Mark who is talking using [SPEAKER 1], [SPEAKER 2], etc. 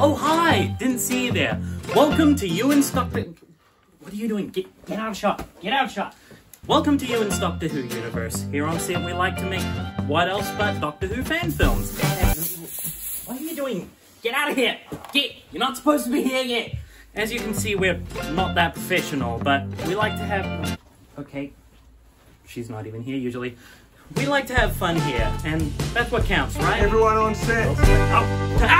[SPEAKER 1] Oh, hi! Didn't see you there. Welcome to Ewan's Stockton... What are you doing? Get, get out of shot. Get out of shot. Welcome to Ewan's Doctor Who universe. Here on set, we like to make what else but Doctor Who fan films. What are you doing? Get out of here! Get! You're not supposed to be here yet! As you can see, we're not that professional, but we like to have... Okay. She's not even here, usually. We like to have fun here, and that's what counts, right?
[SPEAKER 2] Everyone on set.
[SPEAKER 1] Oh.